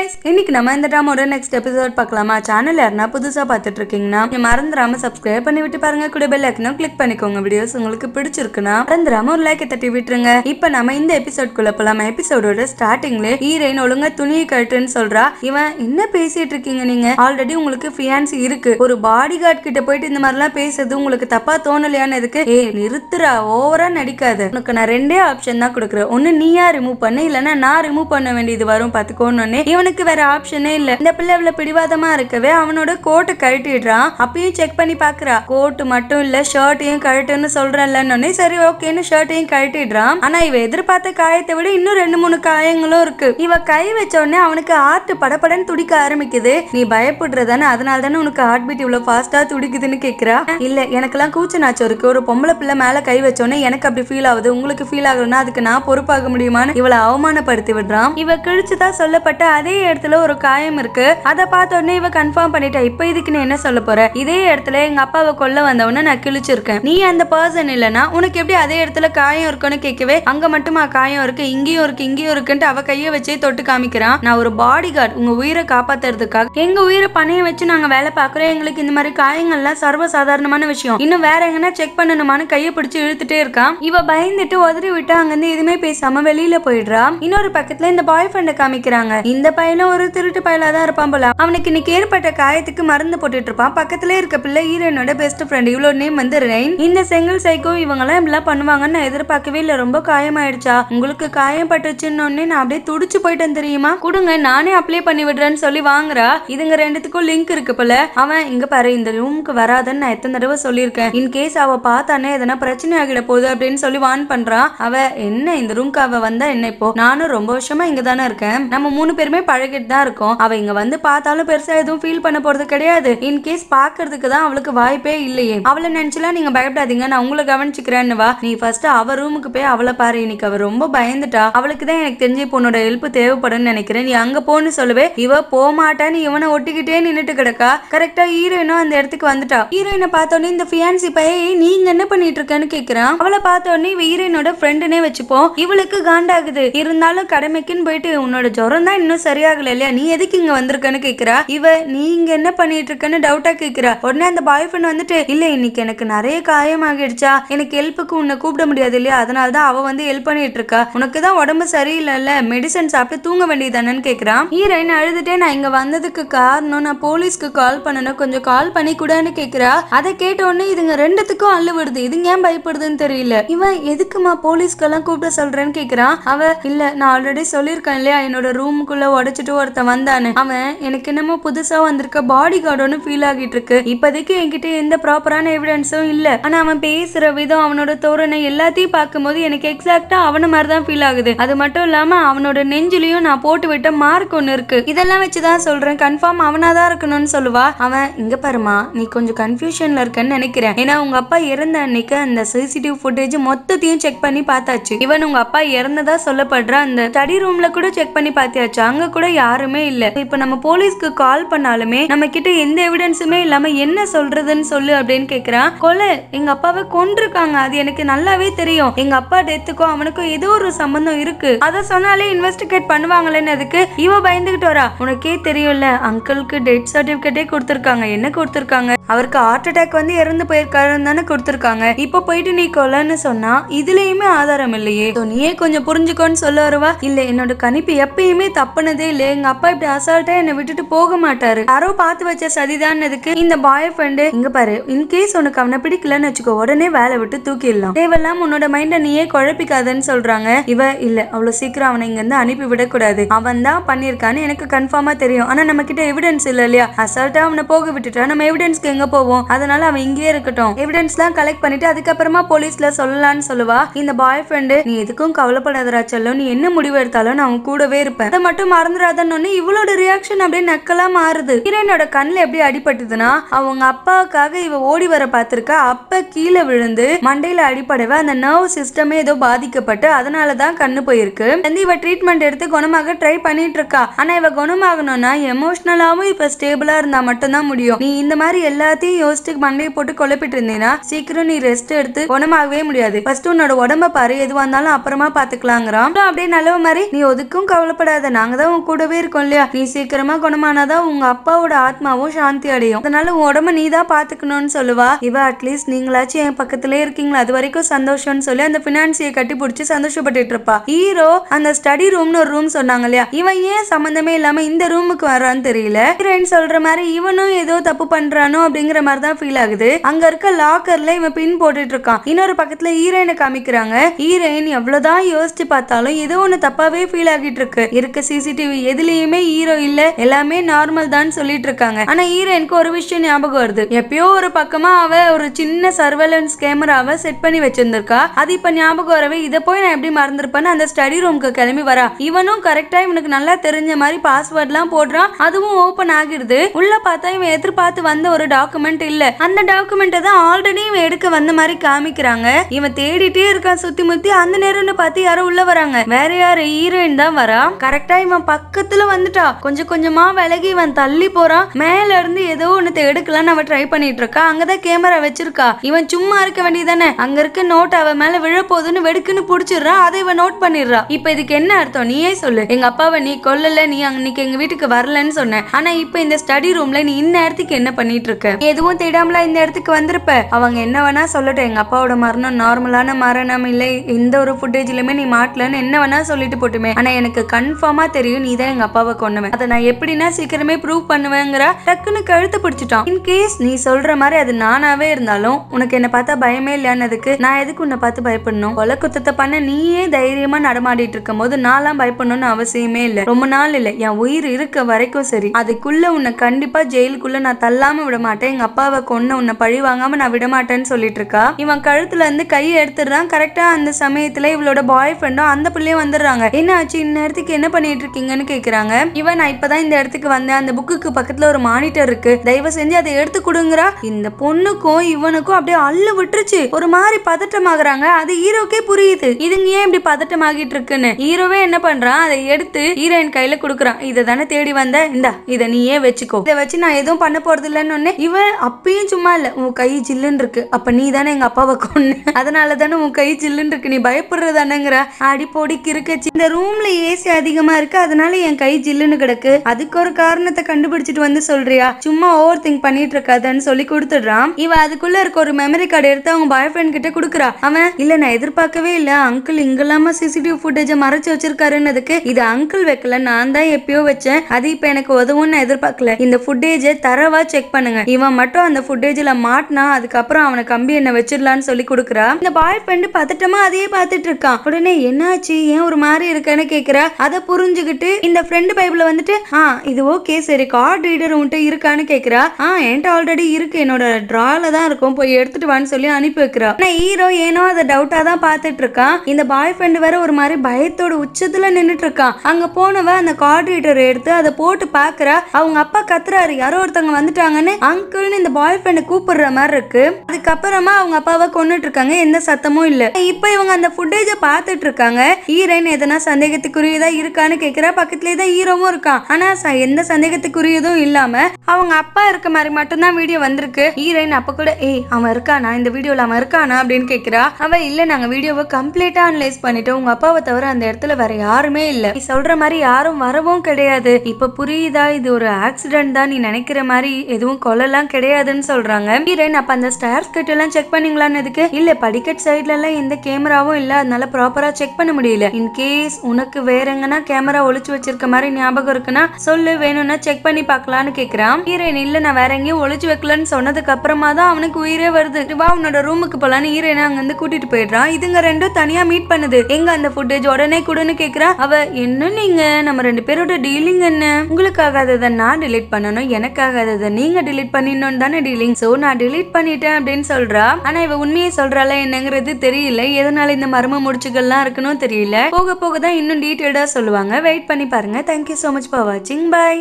Guys இன்னைக்கு நம்ம இந்த ட்ராமாவோட நெக்ஸ்ட் எபிசோட் பார்க்கலாமா? சேனல் யாருன்னா புதுசா பார்த்துட்டு இருக்கீங்கன்னா நீங்க மறந்துடாம சப்ஸ்கிரைப் பண்ணி விட்டு பாருங்க கூட பெல் ஐக்கனும் கிளிக் பண்ணிக்கோங்க. வீடியோஸ் உங்களுக்கு பிடிச்சிருக்குன்னா மறந்துடாம ஒரு லைக் தட்டி விட்டுருங்க. இப்போ நம்ம இந்த எபிசோட் குள்ள போலாம்? எபிசோடோட ஸ்டார்டிங்ல ஹீரோயின் ஒழுங்கா துணியை கட்டுன்னு சொல்றா. இவன் என்ன பேசிட்டு இருக்கீங்க நீங்க? ஆல்ரெடி உங்களுக்கு ஃபியான்சி இருக்கு. ஒரு பாடி கார்டு கிட்ட போயிட்டு இந்த மாதிரிலாம் பேசுறது உங்களுக்கு தப்பா தோணலையான்னு இதுக்கு ஏ நிறுத்துறா ஓவரா நடிக்காத. உனக்கு நான் ரெண்டே ஆப்ஷன் தான் கொடுக்குறேன். ஒன்னு நீயா ரிமூவ் பண்ணு இல்லைன்னா நான் ரிமூவ் பண்ண வேண்டியது வரும். பார்த்துக்கோன்னு இவனுக்கு வேற ஆப்ஷனே இல்ல. இந்த பிள்ளை இவ்வளவு பிடிவாதமா இருக்கவே அவனோட கோட்டை கழட்டிடுறான் அப்பயும் செக் பண்ணி பாக்குறா. கோட்டு மட்டும் இல்ல ஷர்ட்டையும் கழட்டுன்னு சொல்றேன்லன்னு சரி ஓகேன்னு ஷர்ட்டையும் கழட்டிடுறான். ஆனா இவ எதிர்பார்த்த காயத்தை விட இன்னும் ரெண்டு மூணு காயங்களும் இருக்கு. இவ கை வச்ச உடனே அவனுக்கு ஹார்ட் படபடன்னு துடிக்க ஆரம்பிக்குது. நீ பயப்படுறதானே அதனால தானே உனக்கு ஹார்ட் பீட் இவ்வளவு ஃபாஸ்டா துடிக்குதுன்னு கேக்குறா? இல்ல எனக்கெல்லாம் கூச்ச நாச்சம் இருக்கு ஒரு பொம்பளை பிள்ளை மேல கை வச்ச உடனே எனக்கு அப்படி ஃபீல் ஆகுது. உங்களுக்கு ஃபீல் ஆகணும்னா அதுக்கு நான் பொறுப்பாக முடியுமான்னு இவளை அவமானப்படுத்தி விடுறான். இவ கிழிச்சுதான் சொல்லப்பட்ட அதே இடத்துல ஒரு காயம் இருக்கு. அதை பார்த்த உடனே இவ கன்ஃபார்ம் பண்ணிட்டா இப்ப இதுக்கு நீ என்ன சொல்ல போற? இதே இடத்துல எங்க அப்பாவை கொல்ல வந்தவன நான் கிழிச்சிருக்கேன். நீ அந்த பர்சன் இல்லனா உனக்கு எப்படி அதே இடத்துல காயம் இருக்குன்னு கேட்கவே அங்க மட்டுமா காயம் இருக்கு இங்கேயும் இருக்கு இங்கேயும் இருக்குன்ட்டு அவ கையை வச்சே தொட்டு காமிக்கிறான். நான் ஒரு பாடி கார்டு உங்க உயிரை காப்பாத்துறதுக்காக. எங்க உயிரை பணைய வச்சு நாங்க வேலை பார்க்கறோம். எங்களுக்கு இந்த மாதிரி காயங்கள்லாம் சர்வ சாதாரணமான விஷயம். இன்னும் வேற எங்கன்னா செக் பண்ணணுமான்னு கையை பிடிச்சி இழுத்துட்டே இருக்கான். இவ பயந்துட்டு உதறி விட்டு அங்கிருந்து எதுவுமே பேசாம வெளியில போயிடுறா. இன்னொரு பக்கத்துல இந்த பாய் ஃப்ரெண்டை காமிக்கிறாங்க. இந்த பையனும் ஒரு திருட்டு பயலாக தான் இருப்பான் போல. அவனுக்கு இன்னைக்கு ஏற்பட்ட காயத்துக்கு மருந்து போட்டுட்டு இருப்பான் பக்கத்துல இருக்க பிள்ளை ஹீரோனோட பெஸ்ட் ஃப்ரெண்ட் இவ்வளோ நேம் வந்து ரெயின். இந்த செங்கல் சைக்கோ இவங்க எல்லாம் இப்படிலாம் பண்ணுவாங்கன்னு நான் எதிர்பார்க்கவே இல்ல. ரொம்ப காயமாயிடுச்சா? உங்களுக்கு காயம் பட்டுச்சுன்னு நான் அப்படியே துடிச்சு போயிட்டேன் தெரியுமா? கொடுங்க நானே அப்ளை பண்ணி விடுறேன்னு சொல்லி வாங்குறா. இதுங்க ரெண்டுத்துக்கும் லிங்க் இருக்கு போல. அவன் இங்க பாரு இந்த ரூமுக்கு வராதன்னு நான் எத்தனை தடவை சொல்லியிருக்கேன். இன் கேஸ் அவ பார்த்தானே எதனா பிரச்சனை ஆகிட போகுது அப்படின்னு சொல்லி வான் பண்றான் அவ என்ன இந்த ரூம்க்கு அவ வந்தா என்ன இப்போ? நானும் ரொம்ப வருஷமா இங்க தானே இருக்கேன். நம்ம மூணு பேருமே பழகிட்டு தான் இருக்கும். அவ இங்க வந்து பார்த்தாலும் பெருசா எதுவும் ஃபீல் பண்ண போறது கிடையாது. இன் கேஸ் பாக்குறதுக்கு தான் அவளுக்கு வாய்ப்பே இல்லையே. அவளை நினைச்சுலாம் நீங்க பயப்படாதீங்க. நான் உங்களை கவனிச்சுக்கிறேன்னு வா. நீ ஃபர்ஸ்ட் அவ ரூமுக்கு போய் அவளை பாரு. இன்னைக்கு அவ ரொம்ப பயந்துட்டா. அவளுக்கு தான் எனக்கு தெரிஞ்சு இப்போ ஹெல்ப் தேவைப்படும்னு நினைக்கிறேன். நீ அங்க போன்னு சொல்லவே. இவ போமாட்டான்னு இவனை ஒட்டிக்கிட்டே நின்னுட்டு கிடக்கா. கரெக்டா ஹீரோயினும் அந்த இடத்துக்கு வந்துட்டா. ஹீரோயினை பார்த்தோன்னே இந்த ஃபியான்சி பைய நீங்க என்ன பண்ணிட்டு இருக்கேன்னு கேக்குறான் அவளை பார்த்தோன்னே இவ ஹீரோயினோட ஃப்ரெண்டுனே வச்சுப்போம். இவளுக்கு காண்டாகுது. இருந்தாலும் கடமைக்குன்னு போயிட்டு உன்னோட ஜுரம் தான் இன்னும் சரி சரியாகல இல்லையா? நீ எதுக்கு இங்க வந்திருக்கன்னு கேக்குறா? இவ நீ இங்க என்ன பண்ணிட்டு இருக்கன்னு டவுட்டா கேக்குறா. உடனே அந்த பாய் ஃப்ரெண்ட் வந்துட்டு இல்ல இன்னைக்கு எனக்கு நிறைய காயமாகிடுச்சா? எனக்கு ஹெல்ப்புக்கு உன்னை கூப்பிட முடியாது இல்லையா? அதனால தான் அவ வந்து ஹெல்ப் பண்ணிட்டு இருக்கா உனக்கு தான் உடம்பு சரியில்லைல்ல? மெடிசன் சாப்பிட்டு தூங்க வேண்டியதானன்னு கேக்குறான் ஹீரோயின் அழுதுட்டே நான் இங்க வந்ததுக்கு காரணம் நான் போலீஸ்க்கு கால் பண்ணணும். கொஞ்சம் கால் பண்ணி கூடன்னு கேக்குறா. அதை கேட்ட உடனே இதுங்க ரெண்டுத்துக்கும் அள்ளு விடுது. இதுங்க ஏன் பயப்படுதுன்னு தெரியல. இவன் எதுக்குமா போலீஸ்க்கெல்லாம் கூப்பிட சொல்றேன்னு கேக்குறான். அவ இல்ல நான் ஆல்ரெடி சொல்லியிருக்கேன் இல்லையா? என்னோட ரூமுக்குள்ள அடிச்சுட்டு ஒருத்தன் வந்தானு அவன் எனக்கு என்னமோ புதுசா வந்திருக்க பாடி கார்டோன்னு ஃபீல் ஆகிட்டு இருக்கு இப்போதைக்கு என்கிட்ட எந்த ப்ராப்பரான எவிடன்ஸும் இல்ல. ஆனா அவன் பேசுற விதம் அவனோட தோரணை எல்லாத்தையும் பார்க்கும்போது எனக்கு எக்ஸாக்டா அவன மாதிரி தான் ஃபீல் ஆகுது. அது மட்டும் இல்லாம அவனோட நெஞ்சிலையும் நான் போட்டு விட்ட மார்க் ஒன்று இருக்கு. இதெல்லாம் வச்சுதான் சொல்றேன். கன்ஃபார்ம் அவனா தான் இருக்கணும்னு சொல்லுவா. அவன் இங்க பாருமா நீ கொஞ்சம் கன்ஃபியூஷன்ல இருக்கன்னு நினைக்கிறேன். ஏன்னா உங்க அப்பா இறந்த அன்னைக்கு அந்த சிசிடிவி ஃபுட்டேஜ் மொத்தத்தையும் செக் பண்ணி பார்த்தாச்சு. இவன் உங்க அப்பா இறந்ததா சொல்லப்படுற அந்த ஸ்டடி ரூம்ல கூட செக் பண்ணி பார்த்தாச்சு? அங்க கூட யாருமே இல்ல. இப்ப நம்ம போலீஸ்க்கு கால் பண்ணாலுமே நம்ம கிட்ட எந்த எவிடன்ஸுமே இல்லாம என்ன சொல்றதுன்னு சொல்லு அப்படின்னு கேக்குறான் கொலை எங்க அப்பாவை கொண்டிருக்காங்க அது எனக்கு நல்லாவே தெரியும். எங்க அப்பா டெத்துக்கும் அவனுக்கும் ஏதோ ஒரு சம்பந்தம் இருக்கு. அத சொன்னாலே இன்வெஸ்டிகேட் பண்ணுவாங்களேன்னு அதுக்கு இவ பயந்துகிட்டு வரா. உனக்கே தெரியும்ல அங்கிளுக்கு டெத் சர்டிபிகேட்டே கொடுத்துருக்காங்க. என்ன கொடுத்துருக்காங்க? அவருக்கு ஹார்ட் அட்டாக் வந்து இறந்து போயிருக்காருன்னு தானே கொடுத்துருக்காங்க. இப்ப போயிட்டு நீ கொலைன்னு சொன்னா இதுலயுமே ஆதாரம் இல்லையே. நீயே கொஞ்சம் புரிஞ்சுக்கோன்னு சொல்ல வருவா? இல்ல என்னோட கணிப்பு எப்பயுமே தப்புனதே இல்ல. எங்க அப்பா இப்படி அசால்ட்டா என்னை விட்டுட்டு போக மாட்டாரு. யாரோ பார்த்து வச்ச சதிதான்னதுக்கு இந்த பாய் ஃப்ரெண்டு இங்க பாரு இன்கேஸ் உனக்கு அவனை பிடிக்கலன்னு வச்சுக்கோ உடனே வேலை விட்டு தூக்கிடலாம். தேவையில்லாம உன்னோட மைண்ட நீயே குழப்பிக்காதன்னு சொல்றாங்க. இவ இல்ல அவ்வளவு சீக்கிரம் அவனை இங்க இருந்து அனுப்பி விடக்கூடாது. அவன் தான் பண்ணிருக்கான்னு எனக்கு கன்ஃபார்மா தெரியும். ஆனா நம்ம கிட்ட எவிடன்ஸ் இல்ல இல்லையா? அசால்ட்டா அவனை போக விட்டுட்டா நம்ம எவிடன்ஸ்க்கு எங்க போவோம்? அதனால அவன் இங்கேயே இருக்கட்டும். எவிடன்ஸ் எல்லாம் கலெக்ட் பண்ணிட்டு அதுக்கப்புறமா போலீஸ்ல சொல்லலாம்னு சொல்லுவா. இந்த பாய் ஃப்ரெண்டு நீ எதுக்கும் கவலைப்படாதரா செல்லும். நீ என்ன முடிவு எடுத்தாலும் நான் அவன் கூடவே இருப்பேன். அதை மட்டும் மறந்துடாதன்னு இவளோட ரியாக்ஷன் அப்படியே நக்கலா மாறுது. ஹீரோயினோட கண்ணில் எப்படி அடிபட்டுதுன்னா அவங்க அப்பாவுக்காக இவ ஓடி வர பார்த்திருக்கா. அப்ப கீழே விழுந்து மண்டையில அடிப்படவே அந்த நர்வ் சிஸ்டமே ஏதோ பாதிக்கப்பட்டு அதனால தான் கண்ணு போயிருக்கு. வந்து இவ ட்ரீட்மெண்ட் எடுத்து குணமாக ட்ரை பண்ணிட்டு இருக்கா. ஆனா இவ குணமாகணும்னா எமோஷனலாவும் இப்ப ஸ்டேபிளா இருந்தா மட்டும்தான் முடியும். நீ இந்த மாதிரி எல்லா எல்லாத்தையும் யோசிச்சு மண்டையை போட்டு குழப்பிட்டு இருந்தேன்னா சீக்கிரம் நீ ரெஸ்ட் எடுத்து குணமாகவே முடியாது. ஃபர்ஸ்ட் உன்னோட உடம்ப பாரு எதுவா இருந்தாலும் அப்புறமா பாத்துக்கலாங்கிறான். அப்புறம் அப்படியே நல்லவ மாதிரி நீ ஒதுக்கும் கவலைப்படாத. நாங்க தான் உன் கூடவே இருக்கோம் இல்லையா? நீ சீக்கிரமா குணமானாதான் உங்க அப்பாவோட ஆத்மாவும் சாந்தி அடையும். அதனால உன் உடம்ப நீ தான் பாத்துக்கணும்னு சொல்லுவா. இவ அட்லீஸ்ட் நீங்களாச்சும் என் பக்கத்திலே இருக்கீங்களா? அது வரைக்கும் சந்தோஷம்னு சொல்லி அந்த பினான்சியை கட்டி பிடிச்சி சந்தோஷப்பட்டுட்டு இருப்பா. ஹீரோ அந்த ஸ்டடி ரூம்னு ஒரு ரூம் சொன்னாங்க இல்லையா? இவன் ஏன் சம்பந்தமே இல்லாம இந்த ரூமுக்கு வர்றான்னு தெரியல. ஹீரோயின் சொல்ற மாதிரி இவனும் ஏதோ தப்பு பண்றானோ அப்படிங்கிற மாதிரி தான் ஃபீல் ஆகுது. அங்க இருக்க லாக்கர்ல இவன் பின் போட்டுட்டு இருக்கான். இன்னொரு பக்கத்துல ஹீரோயினை காமிக்கிறாங்க. ஹீரோயின் எவ்வளவுதான் யோசிச்சு பார்த்தாலும் ஏதோ ஒண்ணு தப்பாவே ஃபீல் ஆகிட்டு இருக்கு. இருக்க சிசிடிவி எதுலயுமே ஹீரோ இல்ல. எல்லாமே நார்மல் தான் சொல்லிட்டு இருக்காங்க. ஆனா ஹீரோயினுக்கு ஒரு விஷயம் ஞாபகம் வருது. எப்பயோ ஒரு பக்கமா அவ ஒரு சின்ன சர்வேலன்ஸ் கேமராவை செட் பண்ணி வச்சிருந்திருக்கா. அது இப்ப ஞாபகம் வரவே இதை போய் நான் எப்படி மறந்துருப்பேன்னு அந்த ஸ்டடி ரூமுக்கு கிளம்பி வரா. இவனும் கரெக்டா இவனுக்கு நல்லா தெரிஞ்ச மாதிரி பாஸ்வேர்ட்லாம் போடுறான். அதுவும் ஓபன் ஆகிடுது. உள்ள பார்த்தா இவன் எதிர்பார்த்து வந்த ஒரு டாக்குமெண்ட் இல்ல. அந்த டாக்குமெண்ட்டை தான் ஆல்ரெடி இவன் எடுக்க வந்த மாதிரி காமிக்கிறாங்க. இவன் தேடிட்டே இருக்கான் சுத்தி முத்தி. அந்த நேரம்னு பார்த்து யாரோ உள்ள வராங்க. வேற யாரு? ஹீரோயின் தான் வரா. கரெக்டா இவன் பக்கத்துல வந்துட்டா. கொஞ்சம் கொஞ்சமா விலகி இவன் தள்ளி போறான். மேல இருந்து ஏதோ ஒன்னு எடுக்கலாம்னு அவன் ட்ரை பண்ணிட்டு இருக்கா. அங்கதான் கேமரா வச்சிருக்கா. இவன் சும்மா இருக்க வேண்டியதானே அங்க இருக்க நோட் அவ மேல விழப்போகுதுன்னு வெடுக்குன்னு புடிச்சிடுறான் அதை இவன் நோட் பண்ணிடுறா. இப்ப இதுக்கு என்ன அர்த்தம்? நீயே சொல்லு. எங்க அப்பாவை நீ கொல்லல. நீ அன்னைக்கு எங்க வீட்டுக்கு வரலன்னு சொன்ன. ஆனா இப்ப இந்த ஸ்டடி ரூம்ல நீ இந்நேரத்துக்கு என்ன பண்ணிட்டு இருக்க? எதுவும் தேடாமல இந்த இடத்துக்கு வந்திருப்ப? அவங்க என்ன வேணா சொல்லட்டும். எங்க அப்பாவோட மரணம் நார்மலான மரணம் இல்லை. எந்த ஒரு ஃபுட்டேஜ்லயுமே நீ மாட்டலன்னு என்ன வேணா சொல்லிட்டு போட்டுமே. ஆனா எனக்கு கன்ஃபார்மா தெரியும் நீ தான் எங்க அப்பாவை கொண்டுவேன் அதை நான் எப்படின்னா சீக்கிரமே ப்ரூவ் பண்ணுவேங்கிற டக்குன்னு கழுத்து பிடிச்சிட்டான் இன் கேஸ் நீ சொல்ற மாதிரி அது நானாவே இருந்தாலும் உனக்கு என்ன பார்த்தா பயமே இல்லையானதுக்கு நான் எதுக்கு உன்னை பார்த்து பயப்படணும்? கொலை குத்தத்தை பண்ண நீயே தைரியமா நடமாடிட்டு இருக்கும் போது நான்லாம் பயப்படணும்னு அவசியமே இல்லை. ரொம்ப நாள் இல்லை. என் உயிர் இருக்க வரைக்கும் சரி. அதுக்குள்ள உன்னை கண்டிப்பா ஜெயிலுக்குள்ள நான் தள்ளாம விட மாட்டேன். எங்க அப்பாவை கொன்ன உன்னை பழி வாங்காம நான் விடமாட்டேன்னு சொல்லிட்டு இருக்கா இவன் கழுத்துல இருந்து கையை எடுத்துடுறான். கரெக்டா அந்த சமயத்துல இவளோட பாய் ஃப்ரெண்டும் அந்த பிள்ளையும் வந்துடுறாங்க. என்ன ஆச்சு? இந்நேரத்துக்கு என்ன பண்ணிட்டு இருக்கீங்கன்னு கேக்குறாங்க. இவன் நான் இப்பதான் இந்த இடத்துக்கு வந்தேன். அந்த புக்குக்கு பக்கத்துல ஒரு மானிட்டர் இருக்கு. தயவு செஞ்சு அதை எடுத்து கொடுங்கறா இந்த பொண்ணுக்கும் இவனுக்கும் அப்படியே அள்ளு விட்டுருச்சு. ஒரு மாதிரி பதட்டமாகறாங்க. அது ஹீரோக்கே புரியுது. இதுங்க ஏன் இப்படி பதட்டமாகிட்டு இருக்குன்னு ஹீரோவே என்ன பண்றான்? அதை எடுத்து ஹீரோயின் கையில குடுக்குறான். இதை தானே தேடி வந்த? இந்தா இதை நீயே வச்சுக்கோ. இதை வச்சு நான் எதுவும் பண்ண போறது இல்லைன்னு இவன் அப்பயும் சும்மா இல்ல உன் கை ஜில்லுன்னு இருக்கு அப்ப நீ தானே எங்க அப்பாவை கொண்டு அதனால தானே உன் கை ஜில்லுன்னு இருக்கு நீ பயப்படுறதானங்கிற. அடி பொடிக்கு இருக்கச்சு இந்த ரூம்ல ஏசி அதிகமா இருக்கு அதனால என் கை ஜில்லுன்னு கிடக்கு. அதுக்கு ஒரு காரணத்தை கண்டுபிடிச்சிட்டு வந்து சொல்றியா? சும்மா ஓவர் திங்க் பண்ணிட்டு இருக்காதன்னு சொல்லி கொடுத்துடுறான். இவ அதுக்குள்ள இருக்க ஒரு மெமரி கார்டு எடுத்து அவங்க பாய் ஃப்ரெண்ட் கிட்ட கொடுக்குறா. அவன் இல்ல நான் எதிர்பார்க்கவே இல்ல. அங்கிள் இங்கெல்லாம சிசிடிவி ஃபுட்டேஜ மறைச்சு வச்சிருக்காருன்னதுக்கு இது அங்கிள் வைக்கல. நான் தான் எப்பயோ வச்சேன். அது இப்ப எனக்கு உதவும்னு நான் எதிர்பார்க்கல. இந்த ஃபுட்டேஜ தரவா செக் பண்ணுங்க. இவன் மட்டும் அந்த ஃபுட்டேஜில் மாட்டினா அதுக்கப்புறம் அவனை கம்பி என்ன வச்சிடலான்னு சொல்லி கொடுக்குறா. இந்த பாய் ஃப்ரெண்டு பதட்டமா அதையே பார்த்துட்டு இருக்கான். உடனே என்னாச்சு? ஏன் ஒரு மாதிரி இருக்கேன்னு கேட்குறா அதை புரிஞ்சுக்கிட்டு இந்த ஃப்ரெண்டு பைபிள் வந்துட்டு ஆ இது ஓகே சரி கார்டு ரீடர் உன்ட்டு இருக்கான்னு கேட்குறா ஆ என்கிட்ட ஆல்ரெடி இருக்கு. என்னோட டிரால தான் இருக்கும். போய் எடுத்துட்டு வான்னு சொல்லி அனுப்பி வைக்கிறா. ஆனால் ஹீரோ ஏனோ அதை டவுட்டாக தான் பார்த்துட்டு இருக்கான். இந்த பாய் ஃப்ரெண்டு வேற ஒரு மாதிரி பயத்தோட உச்சத்தில் நின்றுட்டு இருக்கான். அங்கே போனவ அந்த கார்டு ரீடர் எடுத்து அதை போட்டு பார்க்குறா. அவங்க அப்பா கத்துறாரு. யாரோ ஒருத்தவங்க வந்துட்டாங்கன்னு அங்கிள்னு இந்த பாய் ஃப்ரெண்டை கூப்பிடுற மாதிரி இருக்கு. அதுக்கப்புறமா அவங்க அப்பாவை கொன்னுட்டு இருக்காங்க எந்த சத்தமும் இல்ல. இப்ப இவங்க அந்த ஃபுட்டேஜ பார்த்துட்டு இருக்காங்க ஹீரோயின் எதனா சந்தேகத்துக்குரியதா இருக்கான்னு கேக்குற. பக்கத்துலயே தான் ஹீரோவும் இருக்கான் ஆனா ச- எந்த சந்தேகத்துக்குரியதும் இல்லாம அவங்க அப்பா இருக்க மாதிரி மட்டும்தான் வீடியோ வந்திருக்கு. ஹீரோயின் அப்ப கூட ஏய் அவன் இருக்கானா? இந்த வீடியோல அவன் இருக்கானா? அப்படின்னு கேக்குறா. அவ இல்ல நாங்க வீடியோவை கம்ப்ளீட்டா அனலைஸ் பண்ணிட்டோம். உங்க அப்பாவை தவிர அந்த இடத்துல வேற யாருமே இல்ல. நீ சொல்ற மாதிரி யாரும் வரவும் கிடையாது. இப்ப புரியுதா? இது ஒரு ஆக்சிடென்ட் தான். நீ நினைக்கிற மாதிரி எதுவும் கொல்லலாம் கிடையாதுன்னு சொல்றாங்க. ஹீரோயின் அப்ப அந்த ஸ்டார்ஸ் கிட்ட எல்லாம் செக் பண்ணீங்களான்னு எதுக்கு இல்ல படிக்கட் சைட்ல எல்லாம் எந்த கேமராவும் இல்ல அதனால ப்ராப்பரா செக் பண்ண முடியல. இன் கேஸ் உனக்கு வேற எங்கன்னா கேமரா ஒளிச்சு வச்சிருக்க மாதிரி ஞாபகம் இருக்குன்னா சொல்லு வேணும்னா செக் பண்ணி பார்க்கலான்னு கேக்குறான். ஹீரோயின் இல்ல நான் வேற எங்கேயும் ஒளிச்சு வைக்கலன்னு சொன்னதுக்கு அப்புறமா தான் அவனுக்கு உயிரே வருது. வா உன்னோட ரூமுக்கு போலான்னு ஹீரோயினை அங்க இருந்து கூட்டிட்டு போயிடுறான். இதுங்க ரெண்டும் தனியா மீட் பண்ணுது. எங்க அந்த ஃபுட்டேஜ் உடனே கூடன்னு கேக்குறா. அவ என்ன நீங்க? நம்ம ரெண்டு பேரோட டீலிங் என்ன? உங்களுக்காகாததை நான் டிலீட் பண்ணணும் எனக்காகாததை நீங்க நீங்க பண்ண பண்ணிடணும் தானே டீலிங் ஸோ நான் டிலீட் பண்ணிட்டேன் அப்படின்னு சொல்றா. ஆனா இவ உண்மையை சொல்றாளா என்னங்கிறது தெரியல. எதனால இந்த மர்ம முடிச்சுகள்லாம் இருக்கணும் தெரியல. போக போக தான் இன்னும் டீட்டெயில்டா சொல்லுவாங்க. வெயிட் பண்ணி பாருங்க. தேங்க்யூ ஸோ மச் ஃபார் வாட்சிங் பாய்